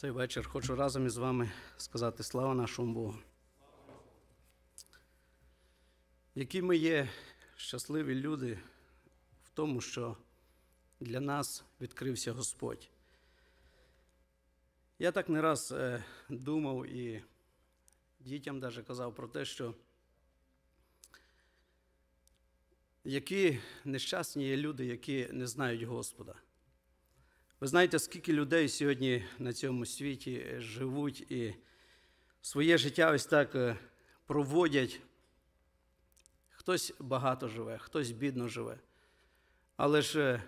цей вечір хочу разом із вами сказати слава нашому Богу. Які ми є щасливі люди в тому, що для нас відкрився Господь. Я так не раз е, думав і дітям навіть казав про те, що які нещасні є люди, які не знають Господа. Ви знаєте, скільки людей сьогодні на цьому світі живуть і своє життя ось так е, проводять. Хтось багато живе, хтось бідно живе. Але ж е,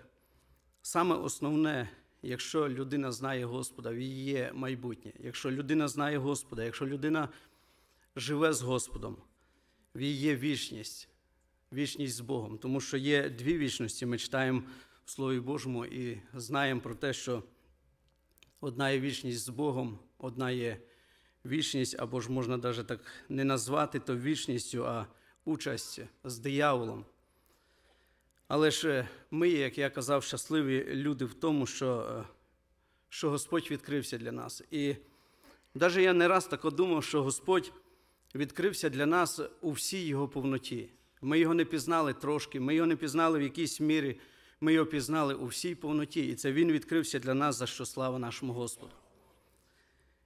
саме основне, якщо людина знає Господа, в її є майбутнє. Якщо людина знає Господа, якщо людина живе з Господом, в її є вічність, вічність з Богом. Тому що є дві вічності, ми читаємо в Слові Божому і знаємо про те, що одна є вічність з Богом, одна є вічність, або ж можна навіть так не назвати то вічністю, а участь з дияволом. Але ж е, ми, як я казав, щасливі люди в тому, що, е, що Господь відкрився для нас. І навіть я не раз так думав, що Господь відкрився для нас у всій його повноті. Ми його не пізнали трошки, ми його не пізнали в якійсь мірі, ми його пізнали у всій повноті. І це Він відкрився для нас, за що слава нашому Господу.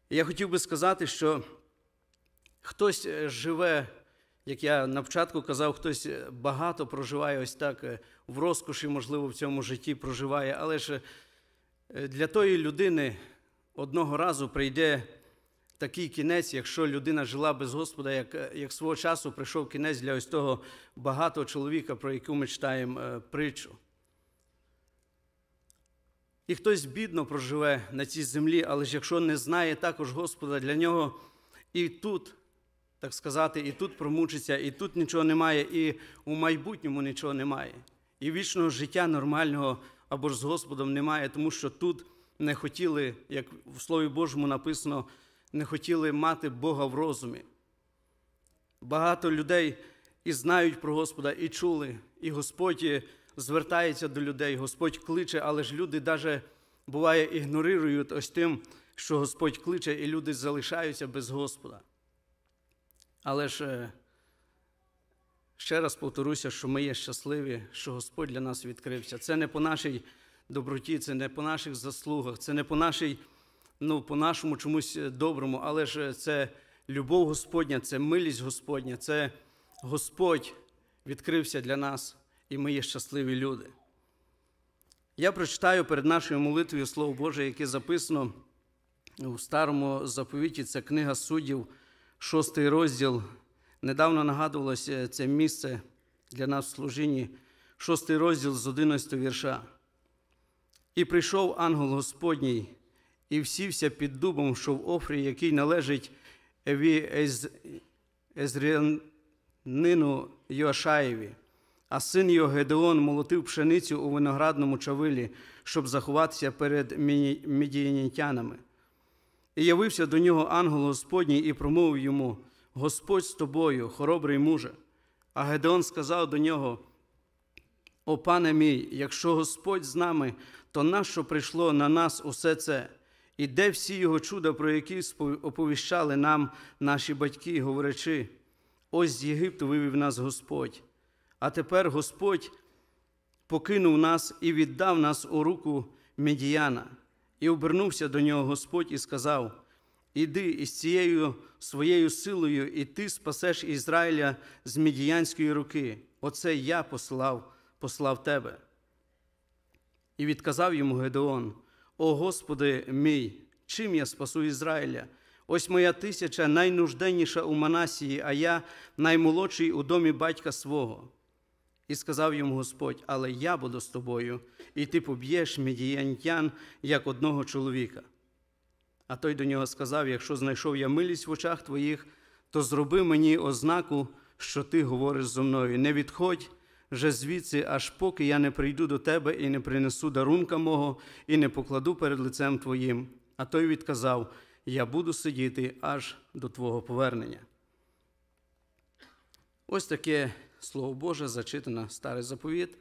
І я хотів би сказати, що хтось е, живе, як я на початку казав, хтось е, багато проживає ось так е, в розкоші, можливо, в цьому житті проживає, але ж для тої людини одного разу прийде такий кінець, якщо людина жила без Господа, як як свого часу прийшов кінець для ось того багатого чоловіка, про яку ми читаємо притчу. І хтось бідно проживе на цій землі, але ж якщо не знає також Господа, для нього і тут, так сказати, і тут промучиться, і тут нічого немає, і у майбутньому нічого немає. І вічного життя нормального або ж з Господом немає, тому що тут не хотіли, як в Слові Божому написано, не хотіли мати Бога в розумі. Багато людей і знають про Господа, і чули, і Господь звертається до людей, Господь кличе, але ж люди навіть буває ігнорують ось тим, що Господь кличе, і люди залишаються без Господа. Але ж ще раз повторюся, що ми є щасливі, що Господь для нас відкрився. Це не по нашій доброті, це не по наших заслугах, це не по нашій, ну, по нашому чомусь доброму, але ж це любов Господня, це милість Господня, це Господь відкрився для нас і ми є щасливі люди. Я прочитаю перед нашою молитвою Слово Боже, яке записано у старому заповіті, це книга суддів, шостий розділ. Недавно нагадувалося це місце для нас в служінні, шостий розділ з 11 вірша. І прийшов ангел Господній і всівся під дубом, що в Офрі, який належить Еві Езрянину Йошаєві. А син його Гедеон молотив пшеницю у виноградному чавилі, щоб заховатися перед медіянітянами. І явився до нього ангел Господній і промовив йому: Господь з тобою, хоробрий муже. А Гедеон сказав до нього: О пане мій, якщо Господь з нами, то нащо прийшло на нас усе це? І де всі його чуда, про які оповіщали нам наші батьки, говорячи, ось з Єгипту вивів нас Господь. А тепер Господь покинув нас і віддав нас у руку медіяна, і обернувся до нього Господь і сказав: Іди із цією своєю силою, і ти спасеш Ізраїля з медіянської руки. Оце я послав, послав тебе. І відказав йому Гедеон: О Господи мій, чим я спасу Ізраїля? Ось моя тисяча найнужденніша у Манасії, а я наймолодший у домі батька свого. І сказав йому Господь, але я буду з тобою, і ти поб'єш медіянтян як одного чоловіка. А той до нього сказав: Якщо знайшов я милість в очах твоїх, то зроби мені ознаку, що ти говориш зо мною. Не відходь же звідси, аж поки я не прийду до тебе і не принесу дарунка мого, і не покладу перед лицем твоїм. А той відказав: Я буду сидіти аж до Твого повернення. Ось таке Слово Боже, зачитана старий заповіт,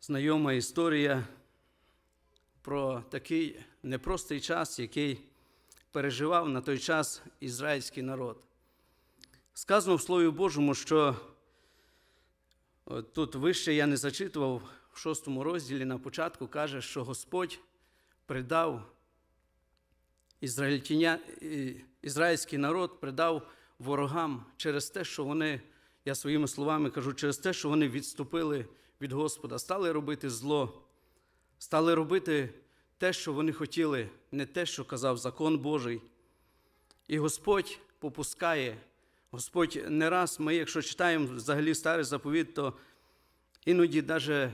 знайома історія про такий непростий час, який переживав на той час ізраїльський народ. Сказано в Слові Божому, що тут вище я не зачитував в шостому розділі на початку каже, що Господь придав ізраїльський народ, придав ворогам через те, що вони, я своїми словами кажу, через те, що вони відступили від Господа, стали робити зло, стали робити те, що вони хотіли, не те, що казав закон Божий. І Господь попускає, Господь не раз ми, якщо читаємо взагалі старий заповіт, то іноді навіть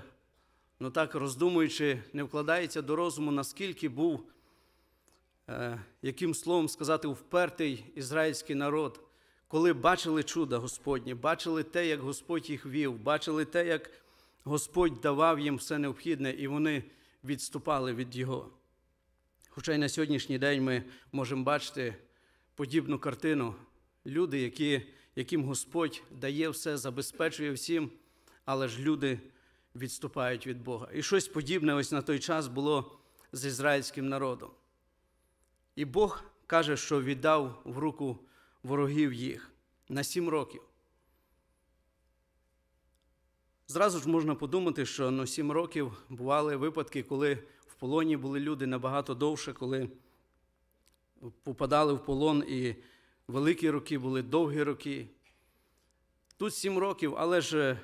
ну так роздумуючи, не вкладається до розуму, наскільки був, е, яким словом сказати, впертий ізраїльський народ, коли бачили чуда Господнє, бачили те, як Господь їх вів, бачили те, як Господь давав їм все необхідне, і вони відступали від Його. Хоча й на сьогоднішній день ми можемо бачити подібну картину. Люди, які, яким Господь дає все, забезпечує всім, але ж люди відступають від Бога. І щось подібне ось на той час було з ізраїльським народом. І Бог каже, що віддав в руку ворогів їх на сім років. Зразу ж можна подумати, що на сім років бували випадки, коли в полоні були люди набагато довше, коли попадали в полон і великі роки були довгі роки. Тут сім років, але ж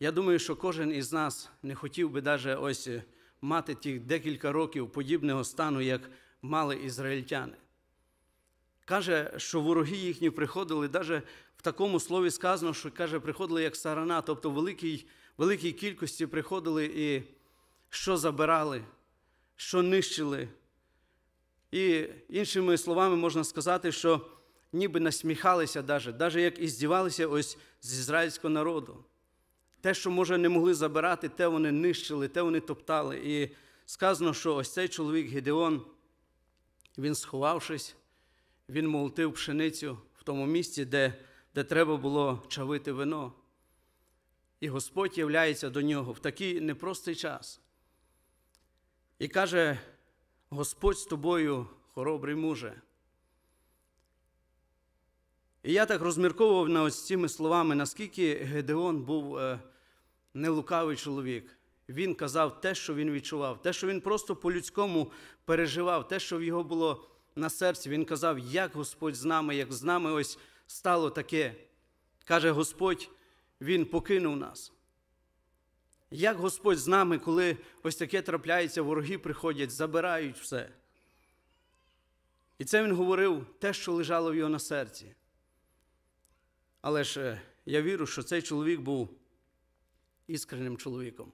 я думаю, що кожен із нас не хотів би навіть ось мати тих декілька років подібного стану, як мали ізраїльтяни. Каже, що вороги їхні приходили, навіть в такому слові сказано, що каже, приходили як сарана, тобто в великій, великій кількості приходили і що забирали, що нищили. І іншими словами можна сказати, що ніби насміхалися, навіть, навіть як і здівалися ось з ізраїльського народу. Те, що, може, не могли забирати, те вони нищили, те вони топтали. І сказано, що ось цей чоловік Гедеон, він сховавшись, він молотив пшеницю в тому місці, де де треба було чавити вино. І Господь являється до нього в такий непростий час. І каже: Господь з тобою, хоробрий муже. І я так розмірковував на ось цими словами, наскільки Гедеон був е, нелукавий чоловік. Він казав те, що він відчував, те, що він просто по-людському переживав, те, що в його було на серці. Він казав, як Господь з нами, як з нами ось стало таке. Каже Господь, Він покинув нас. Як Господь з нами, коли ось таке трапляється, вороги приходять, забирають все. І це він говорив те, що лежало в його на серці. Але ж е, я вірю, що цей чоловік був іскренним чоловіком.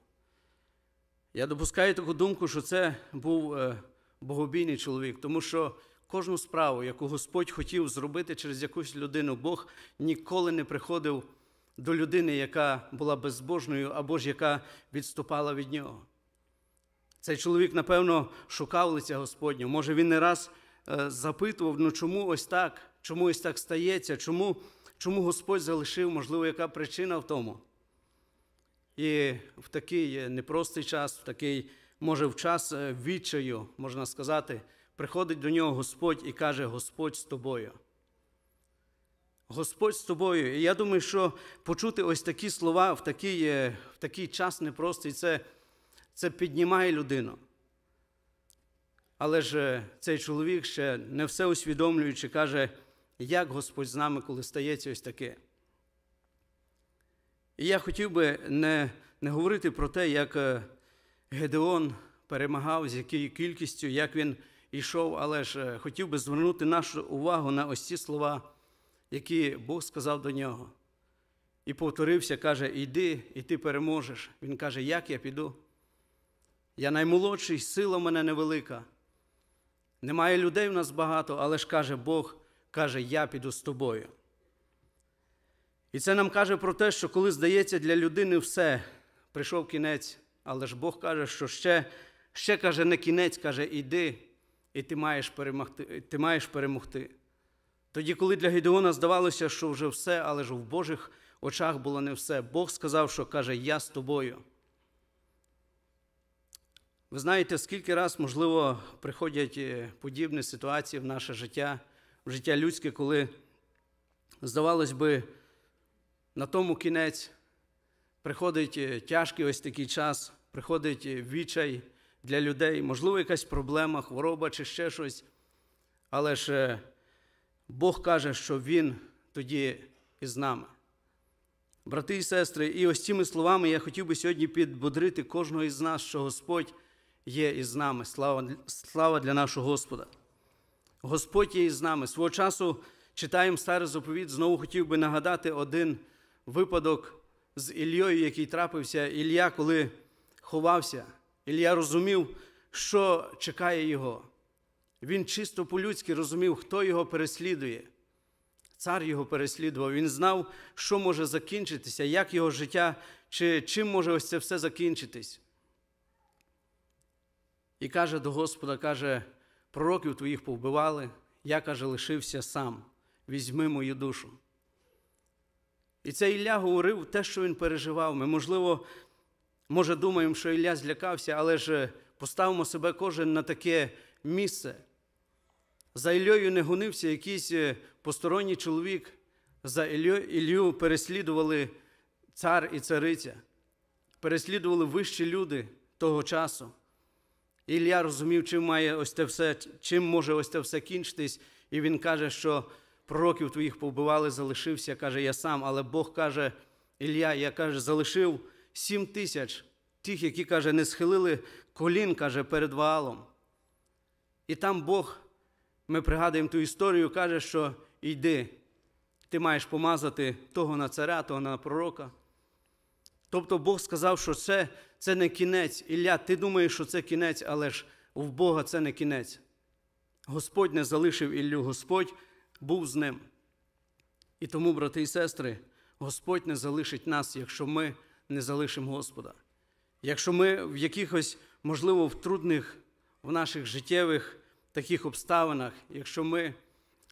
Я допускаю таку думку, що це був е, богобійний чоловік, тому що кожну справу, яку Господь хотів зробити через якусь людину, Бог ніколи не приходив до людини, яка була безбожною або ж яка відступала від нього. Цей чоловік, напевно, шукав лиця Господнього. Може, він не раз е, запитував, ну чому ось так, чому ось так стається, чому, чому Господь залишив, можливо, яка причина в тому. І в такий непростий час, в такий, може, в час е, відчаю, можна сказати, приходить до нього Господь і каже: Господь з тобою. Господь з тобою. І я думаю, що почути ось такі слова в такий е, в такий час непростий, це, це піднімає людину. Але ж е, цей чоловік ще не все усвідомлюючи, каже, як Господь з нами, коли стається ось таке. І я хотів би не не говорити про те, як Гедеон перемагав, з якою кількістю, як він йшов, але ж е, хотів би звернути нашу увагу на ось ці слова, які Бог сказав до нього. І повторився, каже: Йди, і ти переможеш. Він каже, як я піду? Я наймолодший, сила в мене невелика. Немає людей в нас багато, але ж каже Бог, каже, я піду з тобою. І це нам каже про те, що коли здається для людини все, прийшов кінець, але ж Бог каже, що ще, ще каже, не кінець, каже, іди, і ти маєш перемогти. ти маєш перемогти. Тоді, коли для Гедеона здавалося, що вже все, але ж в Божих очах було не все. Бог сказав, що каже, я з тобою. Ви знаєте, скільки раз, можливо, приходять е, подібні ситуації в наше життя, в життя людське, коли, здавалось би, на тому кінець приходить е, тяжкий ось такий час, приходить е, відчай для людей, можливо, якась проблема, хвороба чи ще щось. Але ж е, Бог каже, що Він тоді із нами. Брати і сестри, і ось цими словами я хотів би сьогодні підбодрити кожного із нас, що Господь є із нами. Слава, слава для нашого Господа. Господь є із нами. Свого часу читаємо старий заповіт, знову хотів би нагадати один випадок з Ільєю, який трапився. Ілля, коли ховався, Ілля розумів, що чекає його. Він чисто по-людськи розумів, хто його переслідує. Цар його переслідував. Він знав, що може закінчитися, як його життя, чи чим може ось це все закінчитись. І каже до Господа, каже, пророків твоїх повбивали, я, каже, лишився сам, візьми мою душу. І це Ілля говорив те, що він переживав. Ми, можливо, може, думаємо, що Ілля злякався, але ж поставимо себе кожен на таке місце. За Іллею не гонився якийсь е, посторонній чоловік. За Іллю, Іллю переслідували цар і цариця, переслідували вищі люди того часу. Ілля розумів, чим має ось те все, чим може ось це все кінчитись, і він каже, що пророків твоїх повбивали, залишився, каже, я сам. Але Бог каже, Ілля, я каже, залишив сім тисяч тих, які каже, не схилили колін, каже, перед Ваалом. І там Бог, ми пригадуємо ту історію, каже, що йди, ти маєш помазати того на царя, того на пророка. Тобто Бог сказав, що це, це не кінець. Ілля, ти думаєш, що це кінець, але ж в Бога це не кінець. Господь не залишив Іллю, Господь був з ним. І тому, брати і сестри, Господь не залишить нас, якщо ми не залишимо Господа. Якщо ми в якихось, можливо, в трудних в наших життєвих таких обставинах, якщо ми,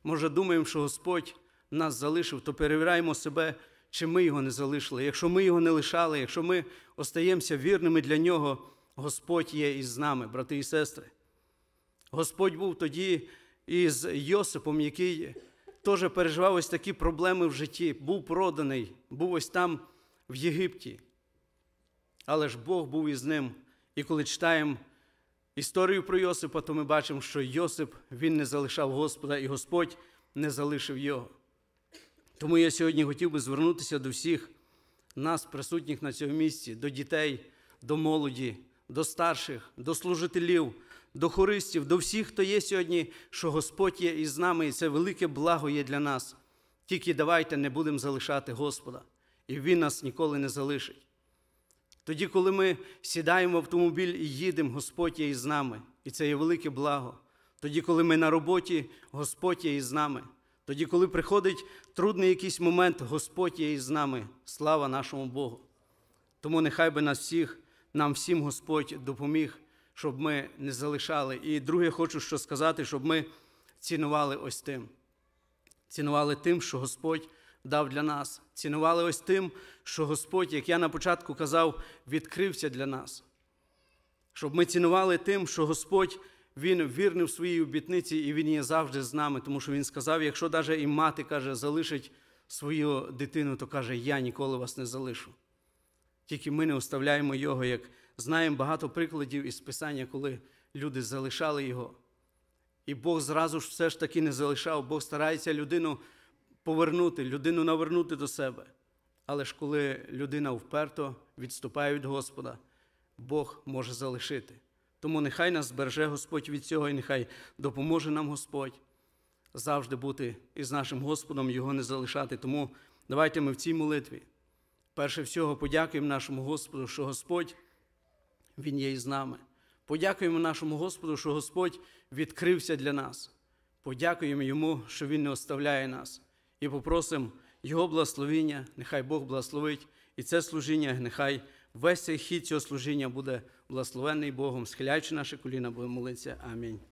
може, думаємо, що Господь нас залишив, то перевіряємо себе, чи ми його не залишили. Якщо ми його не лишали, якщо ми остаємося вірними для нього, Господь є із нами, брати і сестри. Господь був тоді із Йосипом, який теж переживав ось такі проблеми в житті, був проданий, був ось там в Єгипті. Але ж Бог був із ним. І коли читаємо історію про Йосипа, то ми бачимо, що Йосип він не залишав Господа, і Господь не залишив його. Тому я сьогодні хотів би звернутися до всіх нас, присутніх на цьому місці, до дітей, до молоді, до старших, до служителів, до хористів, до всіх, хто є сьогодні, що Господь є із нами, і це велике благо є для нас. Тільки давайте не будемо залишати Господа, і Він нас ніколи не залишить. Тоді, коли ми сідаємо в автомобіль і їдемо, Господь є із нами, і це є велике благо. Тоді, коли ми на роботі, Господь є із нами. Тоді, коли приходить трудний якийсь момент, Господь є із нами. Слава нашому Богу. Тому нехай би нас всіх, нам всім Господь допоміг, щоб ми не залишали. І друге, хочу що сказати, щоб ми цінували ось тим. Цінували тим, що Господь дав для нас. Цінували ось тим, що Господь, як я на початку казав, відкрився для нас. Щоб ми цінували тим, що Господь Він вірний в своїй обітниці, і Він є завжди з нами, тому що Він сказав: якщо навіть і мати каже, залишить свою дитину, то каже, я ніколи вас не залишу. Тільки ми не оставляємо його, як знаємо багато прикладів із Писання, коли люди залишали його. І Бог зразу ж все ж таки не залишав, Бог старається людину повернути, людину навернути до себе. Але ж коли людина вперто відступає від Господа, Бог може залишити. Тому нехай нас збереже Господь від цього, і нехай допоможе нам Господь завжди бути із нашим Господом, Його не залишати. Тому давайте ми в цій молитві. Перше всього подякуємо нашому Господу, що Господь, Він є із нами. Подякуємо нашому Господу, що Господь відкрився для нас. Подякуємо Йому, що Він не оставляє нас. І попросимо Його благословення, нехай Бог благословить. І це служіння, нехай весь цей хід цього служіння буде благословений Богом. Схиляючи наші коліна, будемо молитися. Амінь.